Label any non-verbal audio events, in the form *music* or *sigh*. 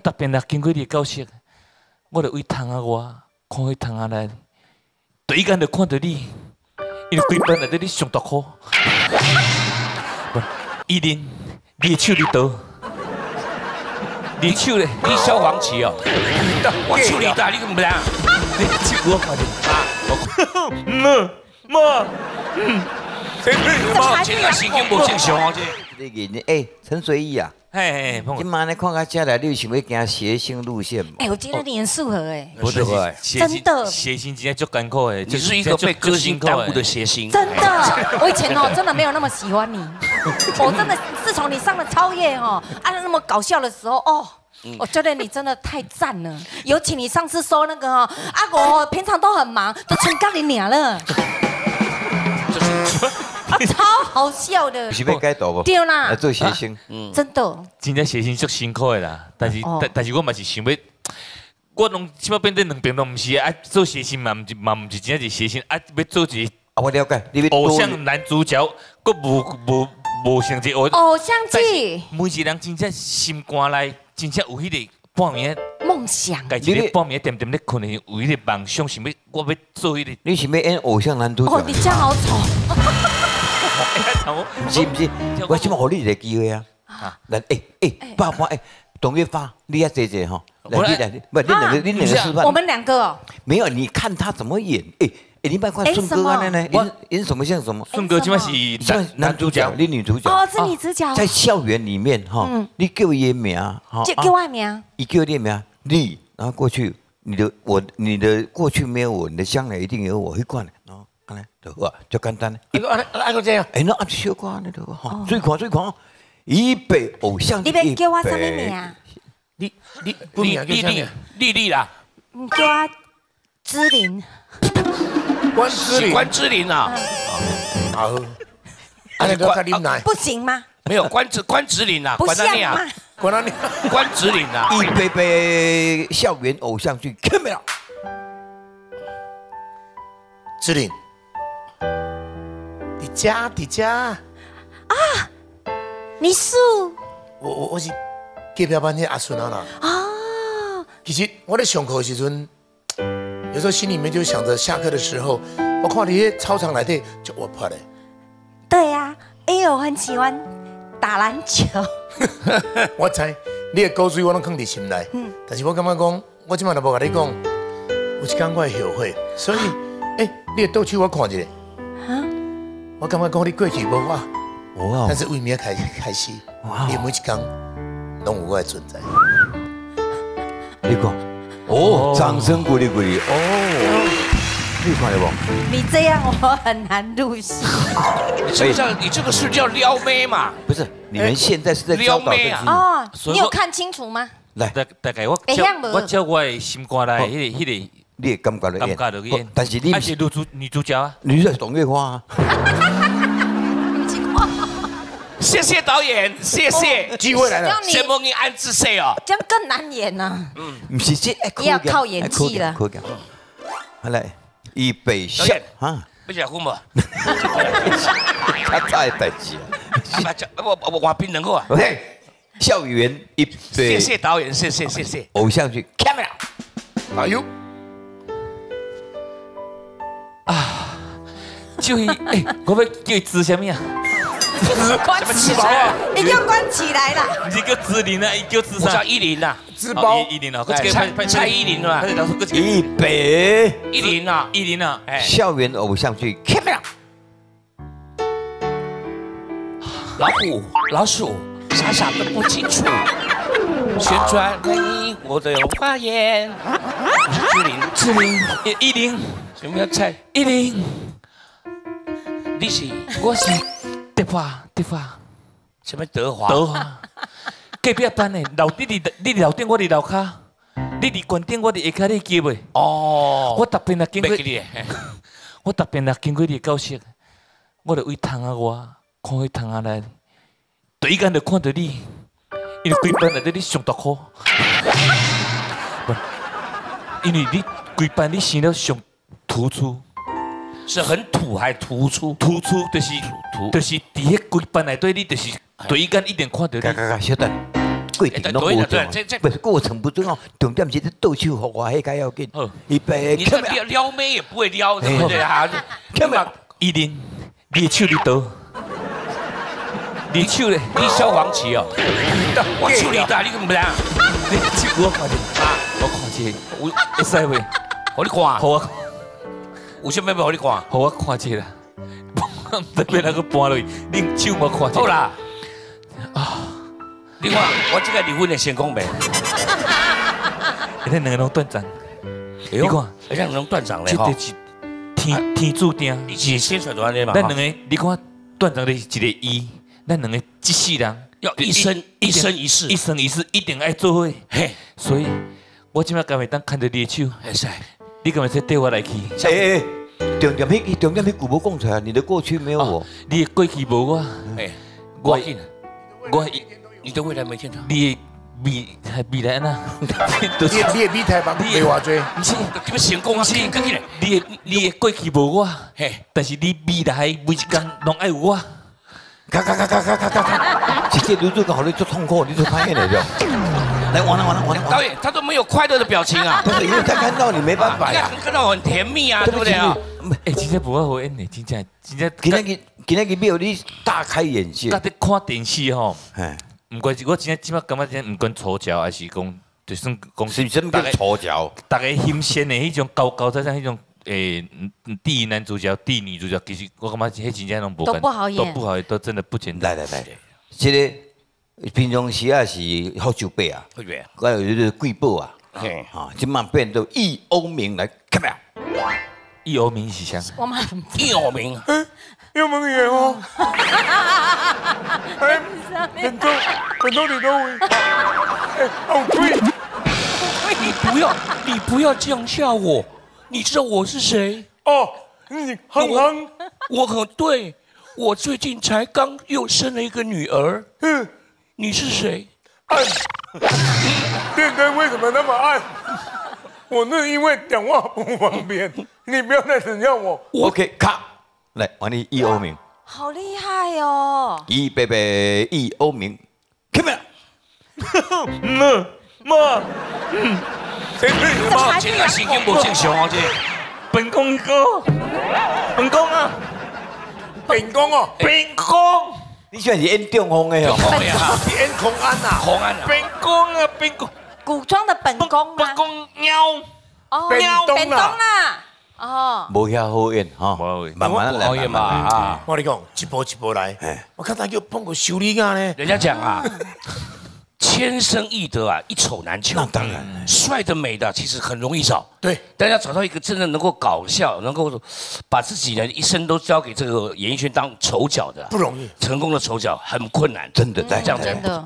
特别若经过你的教室，我就为窗仔外看迄窗仔内，第一眼就看到你，因为规班内底你上大颗。不，依林，你的手伫倒，你的手咧，你消防旗哦，我手伫倒，你怎么样？你的手我看见。啊，妈妈，嗯，妈，这个神经无正常哦，这。你个哎，陈随意啊，嘿嘿，今晚你看到这来，你想要行谐星路线吗？哎，我觉得你很适合哎，不是，真的，谐星今天就艰苦哎，你是一个被歌星耽误的谐星。真的，我以前哦，真的没有那么喜欢你，我 *laughs* 真的自从你上了超越哦，按那么搞笑的时候哦，我觉得你真的太赞了，尤其你上次说那个哦，阿国平常都很忙，都成咖喱鸟了。*laughs* *laughs* 超好笑的，是要改道不？对啦，来做谐星，嗯，真的。真正谐星足辛苦的啦，但是但但是我嘛是想要，我拢起码变成两边都唔是啊，做谐星嘛唔是嘛唔是真正是谐星啊，要做一个啊，我了解，你偶像男主角，佫无无无成绩偶偶像剧，每一人真正心肝内真正有迄个半暝梦想，家己咧半暝点点咧困的，有迄个梦想，想要我要做迄个，你想要演偶像男主角？哦，你这样好丑。不 *laughs* 是不是，我希望给你一个机会啊！来，哎哎，爸爸，哎，董月发，你也坐坐哈。来，你来，不，你两个，你两个吃饭。我们两个哦。没有，你看他怎么演？哎哎，你别看顺哥啊，呢，演演什么像什么？顺哥起码是男男主角，你女主角。哦，是女主角。在校园里面哈，你叫我名，哈，叫我名。你叫你名，你，然后过去，你的我，你的过去没有我，你的将来一定有我，会惯的。对哇，就简单。这样，哎，那按小歌呢？对哇，最狂最狂，一备偶像。你别叫我什么名？你你你丽丽丽丽啦。你叫我芝玲。关关芝玲啊。好。啊，你都看你奶。不行吗？没有关芝关芝玲啊。不像嘛。关哪里？关芝玲啊。一杯杯校园偶像剧，看没有？芝玲。家的家啊，你是我我我是隔壁班的阿顺啊啦啊。其实我在上课的时阵，有时候心里面就想着下课的时候，我看你在操场来的就我怕嘞。对呀，因为我很喜欢打篮球。*laughs* 我猜你的高水我拢放在心内，嗯，但是我感觉讲，我今晚都无跟你讲，有一天我会后悔，所以，哎，你的倒手我看一下。我感觉讲你过去无我，但是为明开开始，你每一天拢有我的存在。你讲，哦，掌声鼓励鼓励，哦，你看到不？你这样我很难入戏。实际上，你这个是叫撩妹嘛？不是，你们现在是在撩妹啊？哦，你有看清楚吗？来，大大概我我叫我的心肝来，迄个迄个。你也感觉了演，但是你还是女主女主角啊？女的董月花。*laughs* 谢谢导演，谢谢，机会来了，先帮你安置谁哦？这样更难演呐。嗯，不是这，要靠演技了。好来，预备，下啊，不想哭吗？*laughs* 他太带劲了。我我我我冰能够啊。OK，*laughs* 校园一谢谢导演，谢谢谢谢。偶像剧，Camera，哎呦。啊，就一哎，我要叫指什么呀？关起来，你叫关起来啦！你叫指林啊，一叫指啥？叫依林呐，指包。依林啊，蔡蔡依林啊，一百。依林啊，依林啊，哎，校园偶像剧，Camera，老虎老鼠傻傻的不清楚，旋转。你我的花园，志玲。志玲。依林。有没有猜？一零，你是我是德华德华，什么德华？德华，隔壁班的楼你伫你楼顶，我伫楼下，你伫关顶，我伫下骹，你记袂？哦，我特别来经过，*laughs* 我特别来经过你教室，我就为窗仔外看迄窗仔内，第一眼就看到你，因为规班内底你上大颗，因为你规班你生了上。突出是很土还突出？突出就是突，就是第一规班来对你就是对一眼一点看到你。嘎嘎嘎，小等，过程拢无重，不是过程不重要，重点是你倒手互我，迄个要紧。预备，你撩撩妹也不会撩，对不对啊？看嘛，一林，你手你倒，你手咧，你消防旗哦，我手你大，你怎么不啦？你手我看见，啊，我看见，我会使袂？我你看，好啊，有啥物要我你看？好我看见啦，特别那个搬落去，你手我看见。好啦，啊，你看我这个离婚的成功没？你两个拢断掌，你看，而且能断掌嘞哈。天天注定，你是先选择安尼嘛？咱两个，你看断掌的是一个一，咱两个一世人要一生一生一世，一生一世一定爱做伙。嘿，所以我今麦敢会当看着你的手，会使，你敢会使带我来去？哎哎，重点迄重点迄句无讲出来，你的过去没有我，你的过去无我，哎，我我你的未来没天堂。你未还未来呢？你你的未 *laughs* 台帮你话多，不是你们成功啊！你你你你的过去无我，嘿，但是你未来每一天拢爱有我。咔咔咔咔咔咔咔咔！直接女主角好你就痛苦，你做拍演来着。来，完了完了完了！导演他都没有快乐的表情啊！不是因为他看到你没办法呀，看到我很甜蜜啊，对不对啊？哎，今天不好好演呢，今天今天今天今天没有你大开眼界。在看电视吼，哎，唔管是我今天起码感觉今天唔管吵架还是讲，就算讲是什么叫丑角？大家新鲜的迄种高高在上迄种。诶，第一男主角、第女主角，其实我感觉迄真正拢无都不好演，都不好演，都真的不简单。来来来，这个平常时啊是好酒杯啊，还有就是贵宝啊，啊，今晚变到易欧明来，看没有？易欧明是啥？我们易欧明，易欧明演哦。哎，*laughs* 很多很多你都会，*laughs* 哎，好贵。你不要，你不要这样吓我。你知道我是谁？哦，你哼哼，我很对，我最近才刚又生了一个女儿。嗯，你是谁？暗，电灯为什么那么暗？我那因为讲话不方便，你不要再怎样我。OK，卡，来，我你易欧明，好厉害哦！易贝贝，易欧明，Come on，妈妈，嗯。妈，这个声音无正常啊！这本宫哥，本宫啊，本宫哦，本宫，你喜欢是演中风的哦？演空安呐，空安啊，本宫啊，本宫，古装的本宫本宫喵，哦，喵，本宫啊，哦，无遐好演哈，慢慢来，慢慢啊！我跟你讲，一步一步来。我看他叫碰过修理啊呢，人家讲啊。*laughs* 天生易得啊，一丑难求。那当然，帅的美的其实很容易找。对，但要找到一个真的能够搞笑，能够把自己的一生都交给这个演艺圈当丑角的，不容易。成功的丑角很困难，真的，这样子真的。